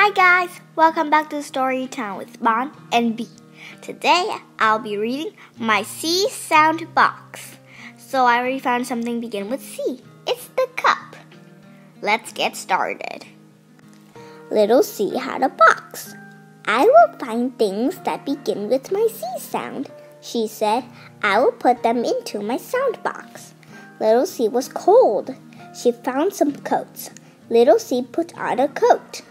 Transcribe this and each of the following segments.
Hi guys, welcome back to Story Time with Bon and Bi. Today I'll be reading my C sound box. So I already found something begin with C. It's the cup. Let's get started. Little C had a box. I will find things that begin with my C sound, she said. I will put them into my sound box. Little C was cold. She found some coats. Little C put on a coat.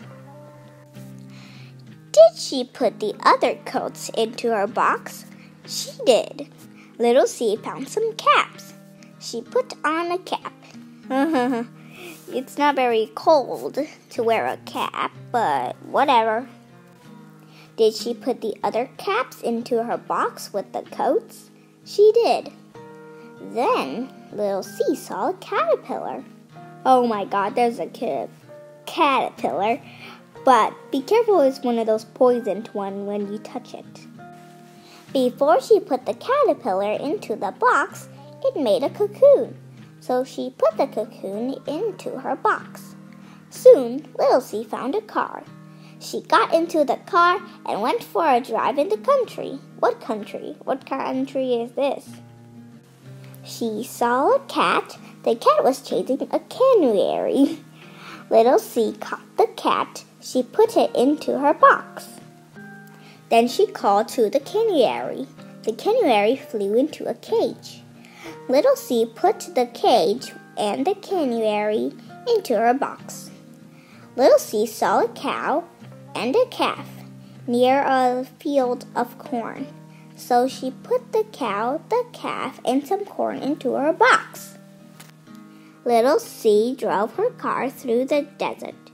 Did she put the other coats into her box? She did. Little C found some caps. She put on a cap. it's not very cold to wear a cap, but whatever. Did she put the other caps into her box with the coats? She did. Then little C saw a caterpillar. Oh my god, there's a kid. Caterpillar. But be careful, it's one of those poisoned ones when you touch it. Before she put the caterpillar into the box, it made a cocoon. So she put the cocoon into her box. Soon, Little C found a car. She got into the car and went for a drive in the country. What country? What country is this? She saw a cat. The cat was chasing a canary. Little C caught the cat she put it into her box. Then she called to the canary. The canary flew into a cage. Little C put the cage and the canary into her box. Little C saw a cow and a calf near a field of corn. So she put the cow, the calf, and some corn into her box. Little C drove her car through the desert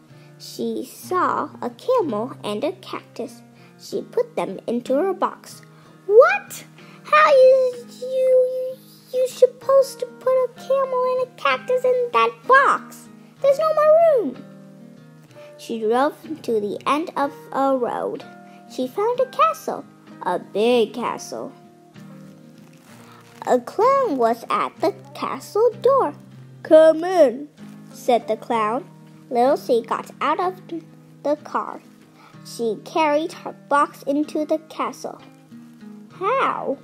she saw a camel and a cactus. She put them into her box. What? How is you you supposed to put a camel and a cactus in that box? There's no more room. She drove to the end of a road. She found a castle, a big castle. A clown was at the castle door. Come in, said the clown. Little C got out of the car. She carried her box into the castle. How?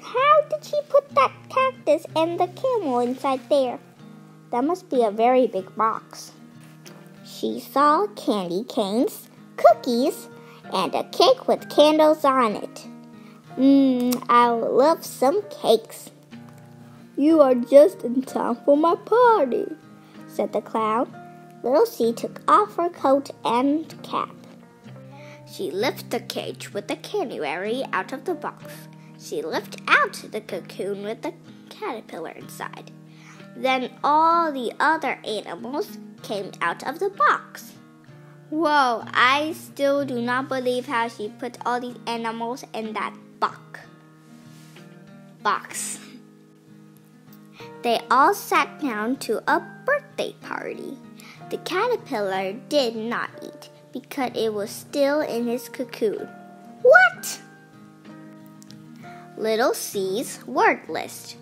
How did she put that cactus and the camel inside there? That must be a very big box. She saw candy canes, cookies, and a cake with candles on it. Mmm, I love some cakes. You are just in time for my party, said the clown. Little C took off her coat and cap. She lifted the cage with the canary out of the box. She lifted out the cocoon with the caterpillar inside. Then all the other animals came out of the box. Whoa, I still do not believe how she put all these animals in that box. Box. They all sat down to a birthday party. The caterpillar did not eat because it was still in his cocoon. What? Little C's word list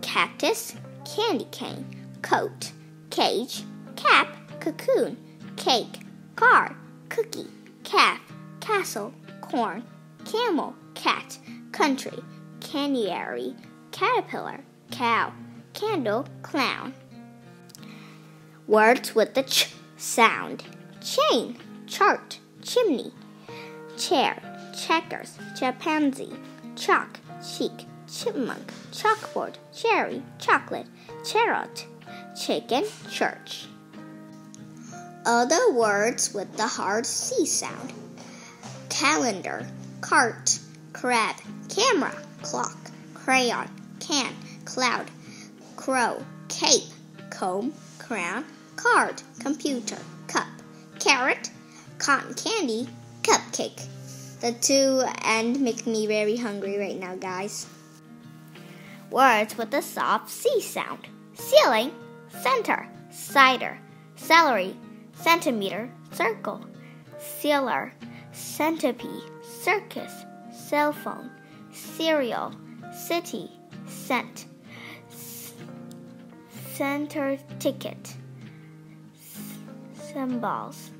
cactus, candy cane, coat, cage, cap, cocoon, cake, car, cookie, calf, castle, corn, camel, cat, country, canary, caterpillar, cow, candle, clown. Words with the ch sound. Chain, chart, chimney, chair, checkers, chimpanzee, chalk, cheek, chipmunk, chalkboard, cherry, chocolate, chariot, chicken, church. Other words with the hard C sound. Calendar, cart, crab, camera, clock, crayon, can, cloud, crow, cape, comb, crown, card, computer, cup, carrot, cotton candy, cupcake. The two and make me very hungry right now, guys. Words with a soft C sound. Ceiling, center, cider, celery, centimeter, circle, sealer, centipede, circus, cell phone, cereal, city, cent, center ticket. Symbols